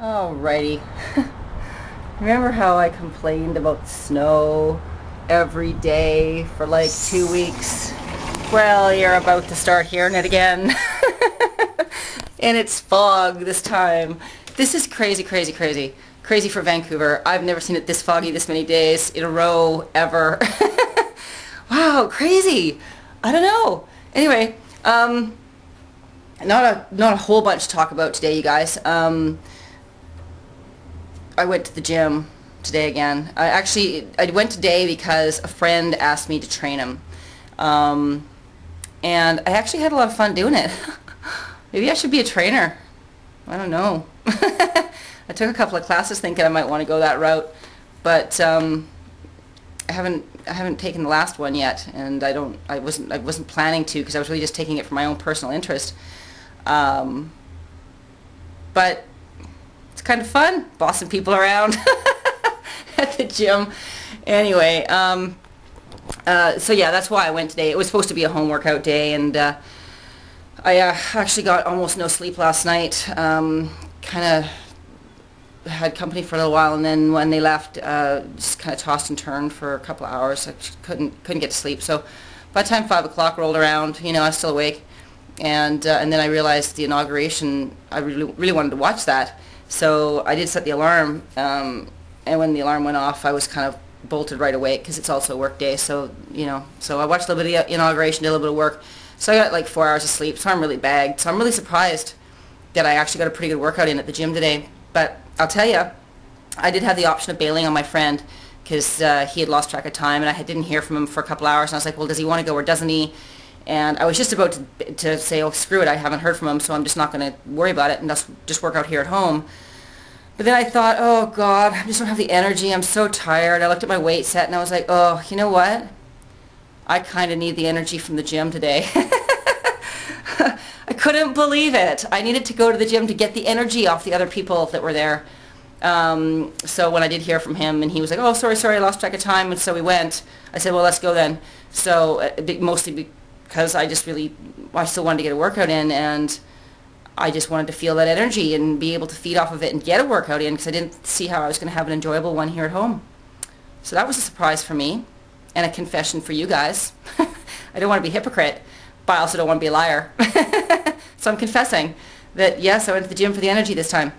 Alrighty. Remember how I complained about snow every day for like two weeks? Well, you're about to start hearing it again. and it's fog this time. This is crazy, crazy, crazy. Crazy for Vancouver. I've never seen it this foggy this many days in a row ever. wow, crazy. I don't know. Anyway, um, not a not a whole bunch to talk about today, you guys. Um, I went to the gym today again. I actually I went today because a friend asked me to train him, um, and I actually had a lot of fun doing it. Maybe I should be a trainer. I don't know. I took a couple of classes thinking I might want to go that route, but um, I haven't I haven't taken the last one yet, and I don't I wasn't I wasn't planning to because I was really just taking it for my own personal interest. Um, but kind of fun, bossing people around at the gym. Anyway, um, uh, so yeah, that's why I went today. It was supposed to be a home workout day, and uh, I uh, actually got almost no sleep last night. Um, kind of had company for a little while, and then when they left, uh, just kind of tossed and turned for a couple of hours. I couldn't couldn't get to sleep. So by the time five o'clock rolled around, you know, I was still awake, and uh, and then I realized the inauguration. I really really wanted to watch that. So I did set the alarm, um, and when the alarm went off, I was kind of bolted right away because it's also a work day. So you know, so I watched a little bit of inauguration, did a little bit of work. So I got like four hours of sleep. So I'm really bagged. So I'm really surprised that I actually got a pretty good workout in at the gym today. But I'll tell you, I did have the option of bailing on my friend because uh, he had lost track of time, and I didn't hear from him for a couple hours. And I was like, well, does he want to go or doesn't he? And I was just about to, to say, oh, screw it, I haven't heard from him, so I'm just not going to worry about it and just, just work out here at home. But then I thought, oh, God, I just don't have the energy. I'm so tired. I looked at my weight set and I was like, oh, you know what? I kind of need the energy from the gym today. I couldn't believe it. I needed to go to the gym to get the energy off the other people that were there. Um, so when I did hear from him and he was like, oh, sorry, sorry, I lost track of time. And so we went. I said, well, let's go then. So uh, mostly because I just really, I still wanted to get a workout in and I just wanted to feel that energy and be able to feed off of it and get a workout in because I didn't see how I was going to have an enjoyable one here at home. So that was a surprise for me and a confession for you guys. I don't want to be a hypocrite, but I also don't want to be a liar. so I'm confessing that yes, I went to the gym for the energy this time.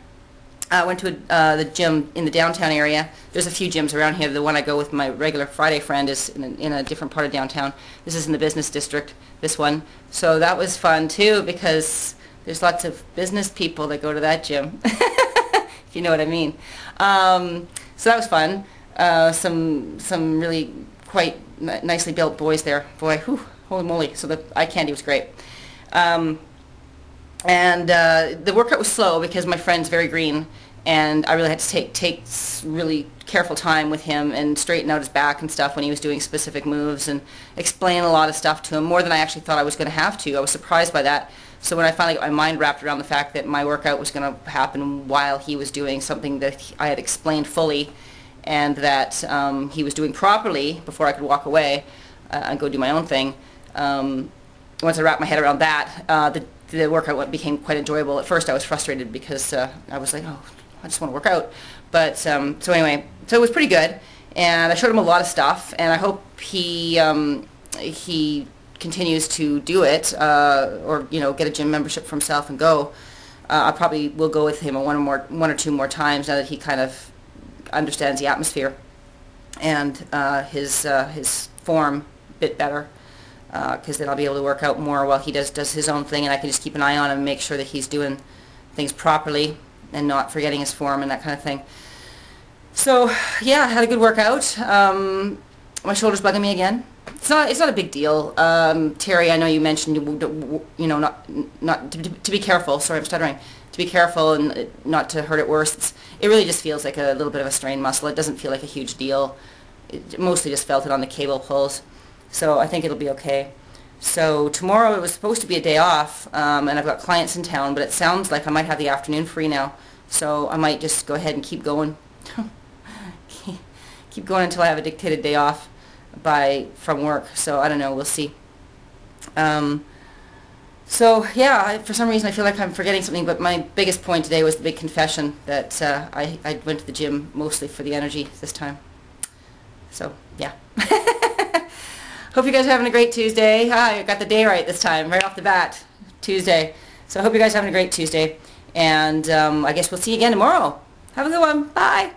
I went to a, uh, the gym in the downtown area. There's a few gyms around here. The one I go with my regular Friday friend is in a, in a, different part of downtown. This is in the business district, this one. So that was fun too because there's lots of business people that go to that gym, if you know what I mean. Um, so that was fun. Uh, some some really quite nicely built boys there. Boy, whew, holy moly. So the eye candy was great. Um, and uh, the workout was slow because my friend's very green, and I really had to take take really careful time with him and straighten out his back and stuff when he was doing specific moves and explain a lot of stuff to him more than I actually thought I was going to have to. I was surprised by that. So when I finally got my mind wrapped around the fact that my workout was going to happen while he was doing something that I had explained fully and that um, he was doing properly before I could walk away uh, and go do my own thing, um, once I wrapped my head around that, uh, the the workout became quite enjoyable. At first, I was frustrated because uh, I was like, oh, I just want to work out. But um, so anyway, so it was pretty good, and I showed him a lot of stuff, and I hope he um, he continues to do it, uh, or you know, get a gym membership for himself and go. Uh, I probably will go with him one or more, one or two more times now that he kind of understands the atmosphere and uh, his uh, his form a bit better because uh, then I'll be able to work out more while he does does his own thing, and I can just keep an eye on him and make sure that he's doing things properly and not forgetting his form and that kind of thing. So yeah, I had a good workout. Um, my shoulder's bugging me again. It's not it's not a big deal. Um, Terry, I know you mentioned you know not not to, to, be careful. Sorry, I'm stuttering. To be careful and not to hurt it worse. It's, it really just feels like a little bit of a strained muscle. It doesn't feel like a huge deal. It mostly just felt it on the cable pulls. So I think it'll be okay. So tomorrow it was supposed to be a day off, um, and I've got clients in town, but it sounds like I might have the afternoon free now. So I might just go ahead and keep going. keep going until I have a dictated day off by from work. So I don't know. We'll see. Um, So yeah, I, for some reason I feel like I'm forgetting something, but my biggest point today was the big confession that uh, I, I went to the gym mostly for the energy this time. So yeah. hope you guys are having a great Tuesday. Ah, I got the day right this time, right off the bat, Tuesday. So I hope you guys are having a great Tuesday. And um, I guess we'll see you again tomorrow. Have a good one. Bye.